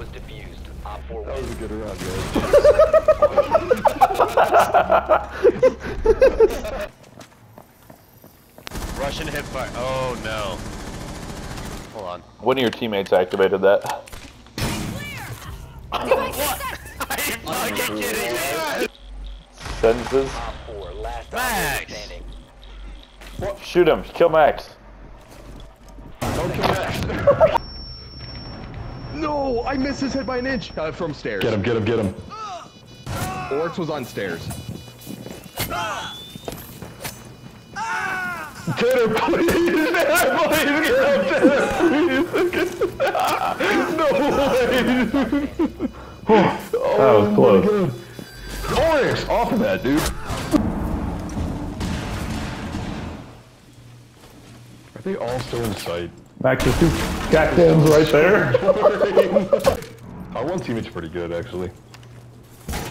was defused. Op 4 That was a wins. good round, guys. Russian hip fire. Oh no. Hold on. One of your teammates activated that. fucking kidding me. Sentences. Op 4, last Max. Shoot him. Kill Max. Don't connect. No, I missed his head by an inch. Uh, from stairs. Get him, get him, get him. Oryx was on stairs. Tanner, please! Tanner, please get up, Tanner, please! no way! oh, That was close. Oryx, off of that, dude. Are they all still in sight? Max, there's two goddams right there. Our one teammate's pretty good, actually.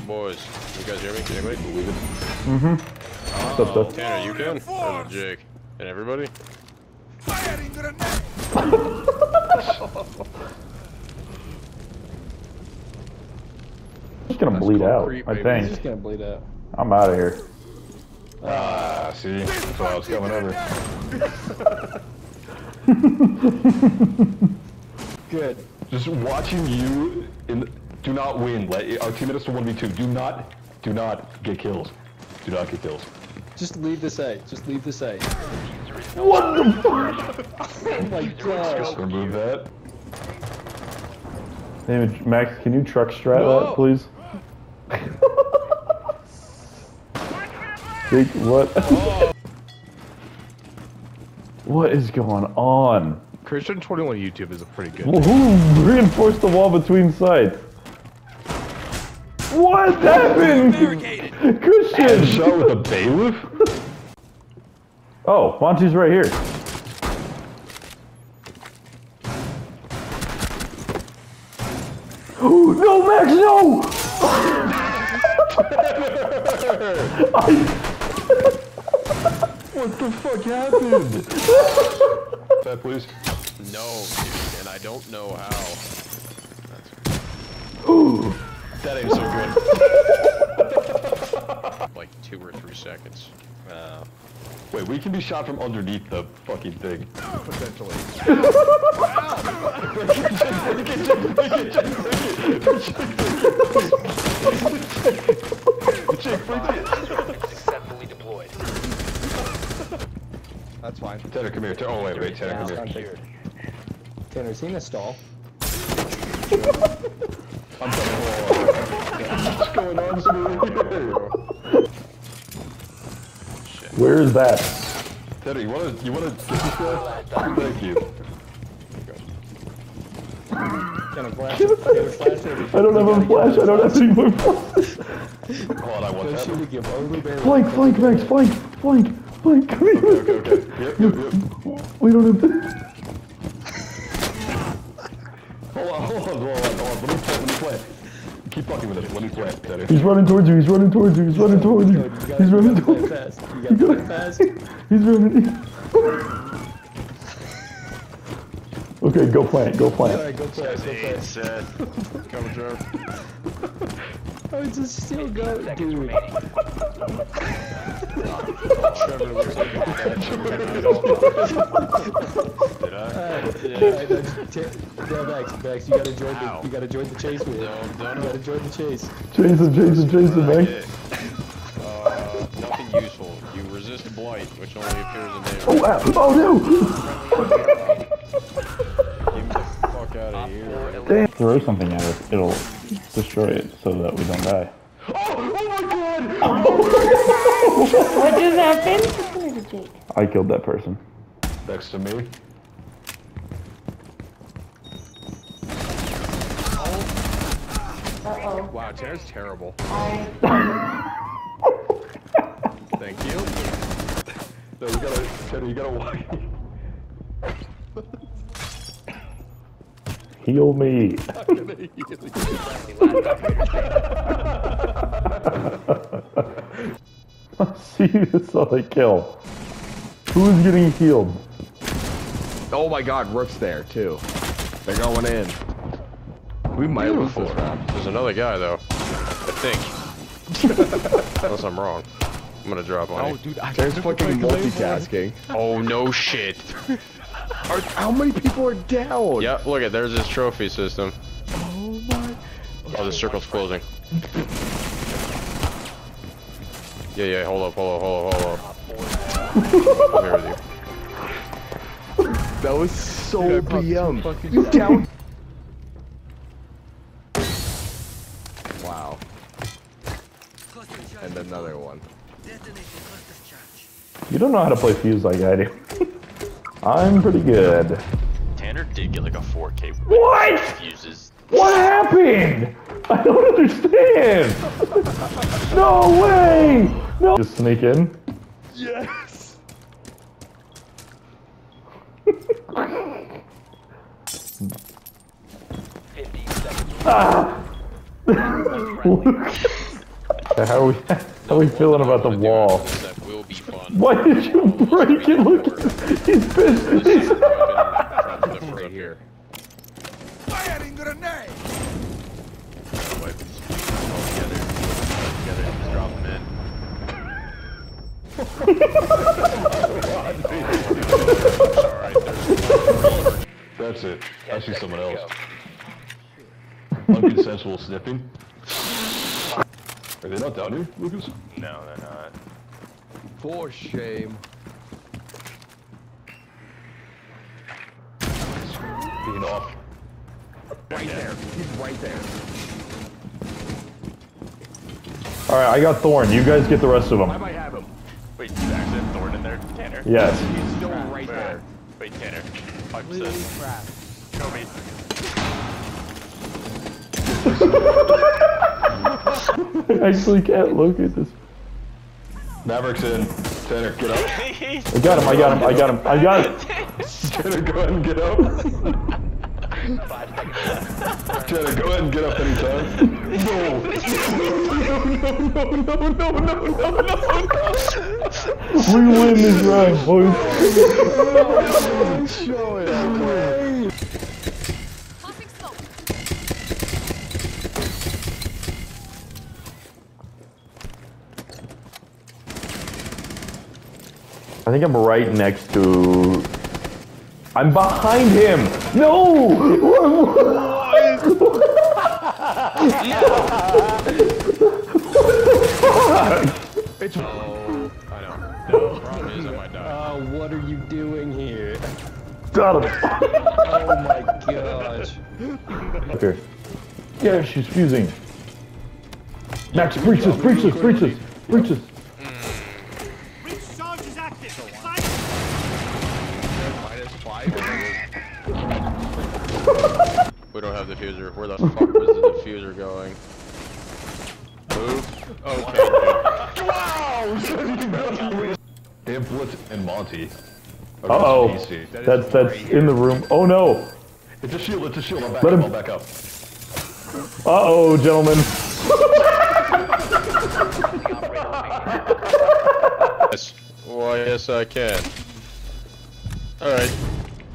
Boys, you guys hear me? Can anybody? Believe it. Mm-hmm. What's up, though? Tanner, you can? Or Jake? And everybody? He's gonna bleed called out, creep, I baby. think. gonna bleed out. I'm out of here. Ah, see? That's why I was coming over. Good. Just watching you in do not win. Let our team is to 1v2. Do not do not get kills. Do not get kills. Just leave this A. Just leave this A. What the fuck? Oh my gosh. Remove that. Damn, Max, can you truck strat No. that, please? Jake, what? Oh. What is going on? Christian 21 YouTube is a pretty good. Who reinforced the wall between sides? What happened? Christian! Shot with a bailiff? Oh, Monty's right here. no, Max, no! What the fuck happened? that please. No, dude, and I don't know how. That ain't so good. Like two or three seconds. Uh, Wait, we can be shot from underneath the fucking thing. Potentially. Successfully That's fine. Tanner, come here. Tanner- Oh, wait, wait, Tanner, come here. Secured. Tanner, seen a stall? I'm coming. What's going on smooth here? Where is that? Tanner, you wanna, you wanna get this guy? Thank you. Tanner, flash. Tanner, flash. I don't have a flash, I don't have any more flash. Hold on, I want Go that. shoot again. Flank, flank, Max, flank, flank, flank, come here. Okay, okay, okay. Yep, yep, yep. We don't have to. Hold on, hold on, hold on, hold on. Let me play, let me play. Keep fucking with it. Let me play, Tanner. He's running towards you, he's running towards you, he's running towards you. You gotta, He's you running towards it you. fast. You gotta play it fast. He's running. Okay, go plant, go plant. Alright, go play it. Go play eight it. set. Coming, Joe. Oh, it's just still going, Seconds dude. remaining. Trevor looks like a Did I? Alright, that's- ta- Yeah, Max, Max, you gotta join the, you gotta join the chase with it. No, no, You gotta join the chase. Chase him, chase him, chase him, Max. Uh, nothing useful. You resist blight, which only appears in there. Oh, oh no! Get the fuck out of here. Damn. Throw something at it, it'll destroy it so that we don't die. Oh my god! What just happened? What's the matter, Jake? I killed that person. Next to me. Uh-oh. Wow, Tanner's terrible. Thank you. No, you gotta, Tanner, you gotta walk. Heal me. Friendly last operator See, this all they kill. Who's getting healed? Oh my god, Rook's there too. They're going in. We might lose Beautiful. this round. There's another guy though. I think. Unless I'm wrong. I'm gonna drop on Oh, you. dude, I There's fucking multitasking. Oh no shit. Are, how many people are down? Yep, look at there's this trophy system. Oh my. Oh, the circle's closing. Yeah, yeah, hold up, hold up, hold up, hold up. I'm here with you. That was so Dude, I popped two BM. You down? Wow. And another one. You don't know how to play Fuse like I do. I'm pretty good. Tanner did get like a 4K What? fuses. What happened? I don't understand. No way. No. Just sneak in. Yes. Fifty seconds. Ah. how are we? How are we feeling about the wall? Why did you break it? Look, at this. he's been. He's, right here. Firing grenade! Together. Together, just drop them in. Sorry, there's That's it. I see someone else. to Unconsensual sniffing. Are they not down here, Lucas? No, they're not. For shame. Being off. Right there. He's right there. all right, I got Thorn. You guys get the rest of them. I them. might have him. Wait, you actually have Thorn in there, Tanner? Yes. He's still right there. Wait, Tanner. 5%. Show me. I actually can't look at this. Maverick's in. Tanner, get up. I got him. I got him. I got him. I got him. Tanner, go ahead and get up. Five seconds left. Tanner, go ahead and get up anytime. No. No, no, no, no, no, no, no, no. We win this round, boys. Show it. I think I'm right next to. I'm behind him. No. It's Oh, I know. The problem is I might die. Uh, what are you doing here? Got him. Oh my gosh. Okay. Yeah, she's fusing. Max, breaches, breaches, breach this, Where the fuck was the fuser going? Move. Okay. They have Blitz and Monty. Uh oh. Easy. That's that's in the room. Oh no. It's a shield, it's a shield. I'll back Let up, him- I'll back up. Uh oh, gentlemen. Yes. Well, yes, I can. All right.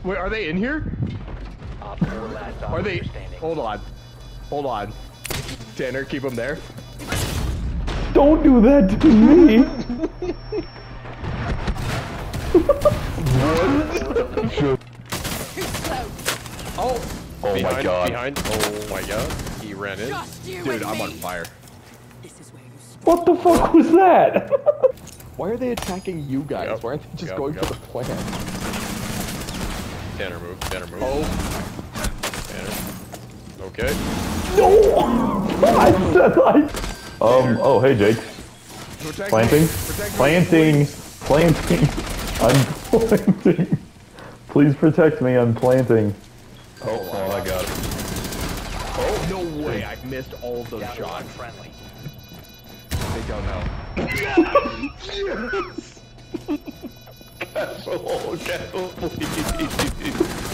Wait, are they in here? Op four last Are they? standing. Hold on. Hold on. Tanner, keep them there. Don't do that to me. Oh, Oh behind, my god. Behind. Oh my god. He ran in. dude, I'm on fire. What the fuck was that? Why are they attacking you guys? Yep. Why aren't they just Yep, going yep. for the plant? Tanner move. Tanner move. Oh, Tanner. Okay. no. I said I. Um. Oh, hey, Jake. protect Planting. me. Protect me, Planting. Planting. I'm planting. Please protect me. I'm planting. Oh, oh, I got it. Oh, no way. I've missed all of those Down shots. friendly. They don't know. yes! Castle, castle, please.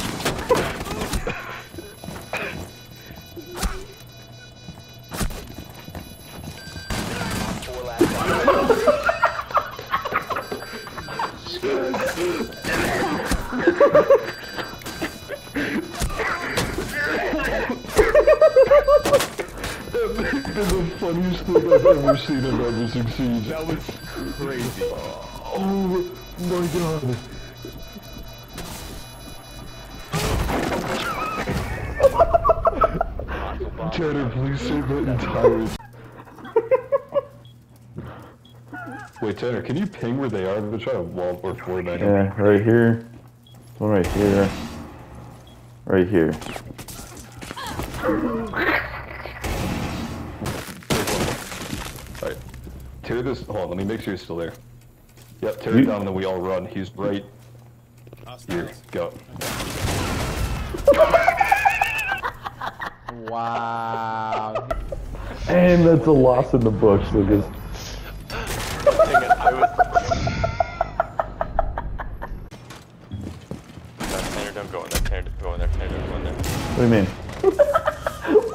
Ever seen him ever succeed. That was crazy. Oh my god. Tanner, please save that entire. Wait, Tanner, can you ping where they are? They're trying to wall or forward that. Yeah, right here. One right here. Right here. Tear this. Hold on, let me make sure he's still there. Yep, tear You- it down and then we all run. He's right here. Go. Wow. And that's a loss in the books, Lucas. Dang it, I was. No, Tanner, don't go in there. Tanner, go in there. Tanner, don't go in there. What do you mean?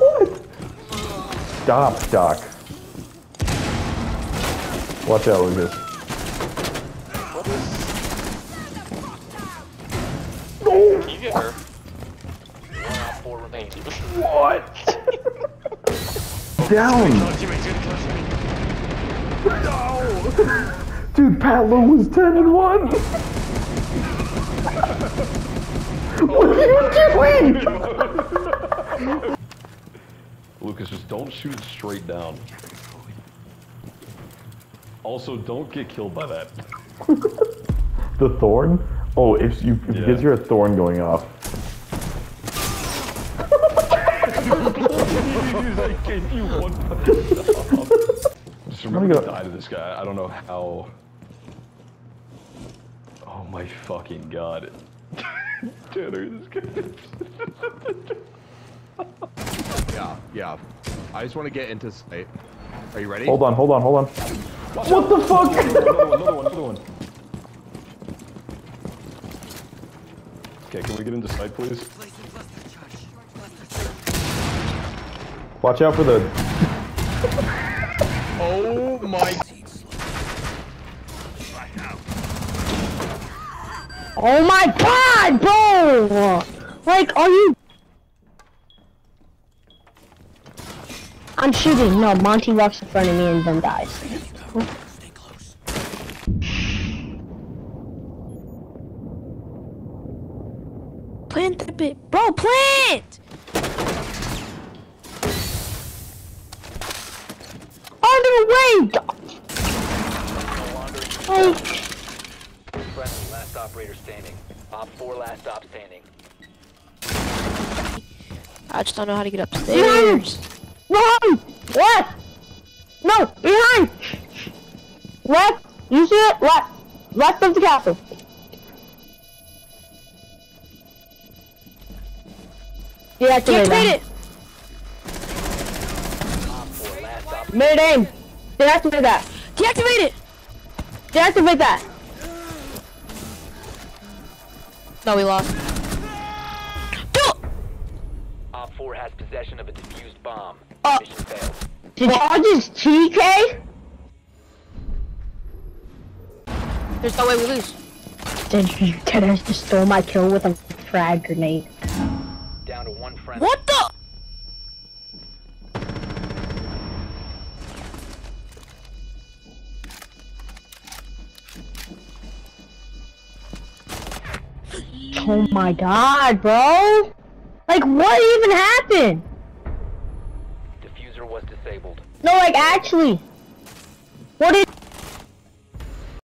what? Stop, Doc. Watch out, Lucas. Can you get her? Four remaining. What? Down! Dude, Pat Lowe was 10 and 1! what are you doing? Lucas, just don't shoot it straight down. Also, don't get killed by that. The thorn? Oh, if you if you Yeah. get your thorn going off. I gave Just remember go- to die to this guy. I don't know how. Oh my fucking god. Tanner, this guy. Yeah, yeah. I just want to get into sight. Are you ready? Hold on, hold on, hold on. What the fuck? another one, another one, another one. Okay, can we get into sight, please? Watch out for the. Oh my. Oh my god, bro! Like, are you? I'm shooting. No, Monty walks in front of me and then dies. Plant the bit, bro. Plant. Under the way. Oh. Friendly, last operator standing. Op four last stop standing. I just don't know how to get upstairs. Run! What? No! Behind! Left! You see it? Left! Left of the castle. Deactivate Deactivate it! it! Op four last stop. Mid aim! Deactivate that! Deactivate it! Deactivate that! No, we lost. Do Op four has possession of a defused bomb. Oh. Mission failed. Did y'all just TK? There's no way we lose. Did you guys just stole my kill with a frag grenade? Down to one friendly. What the? Oh my god, bro! Like, what even happened? Diffuser was disabled. No, like, actually. What did...